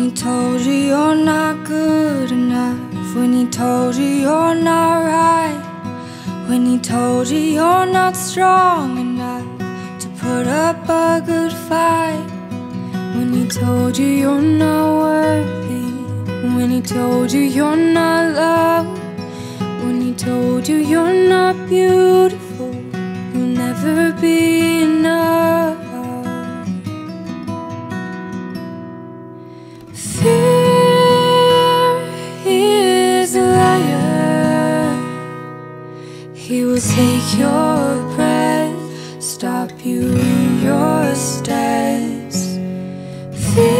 When he told you you're not good enough. When he told you you're not right. When he told you you're not strong enough to put up a good fight. When he told you you're not worthy. When he told you you're not loved. When he told you you're not beautiful. You'll never be Fear is a liar. He will take your breath, stop you in your steps. Fear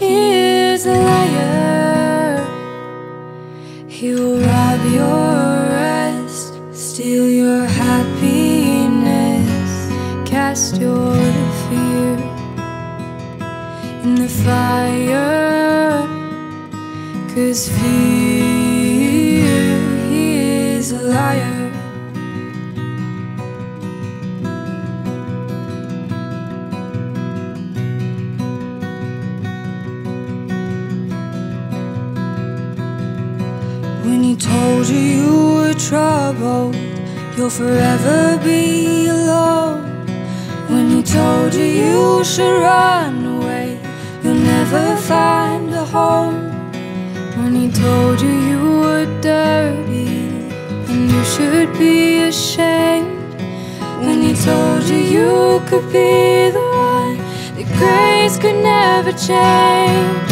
is a liar. He will rob your in the fire. Cause fear is a liar. When he told you you were troubled, you'll forever be alone. When he told you you should run away, home. When he told you you were dirty and you should be ashamed. When he told you you could be the one that grace could never change.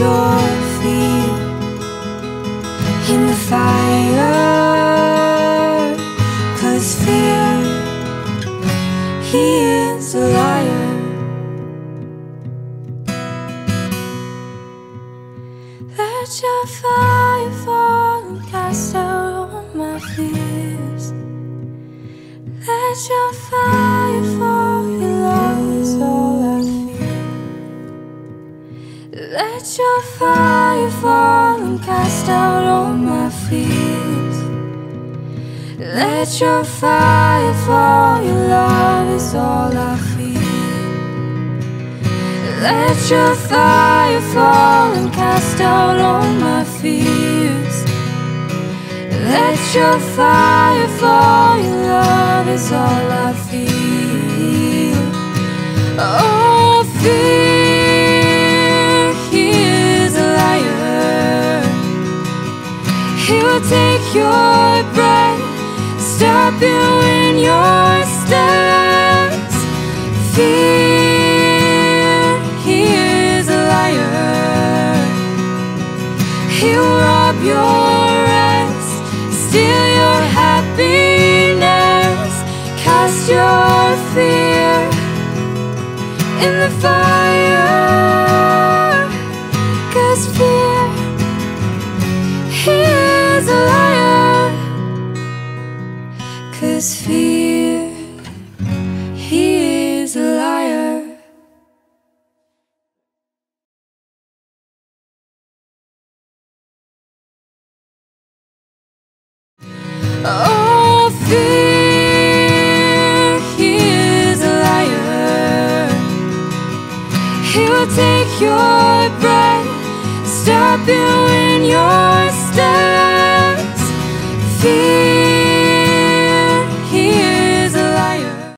Your fear in the fire. Cause fear, he is a liar. Let your fire fall and cast out all my fears. Let your fire Let your fire fall, your love is all I feel Let your fire fall and cast out all my fears. Let your fire fall, your love is all I feel. Oh, fear, he is a liar. He will take your you in your steps. Fear, he is a liar. He'll rob your rest, steal your happiness, cast your fear in the fire. Cause fear, he is fear. He is a liar. Oh, fear, he is a liar. He'll take your breath, stop you in your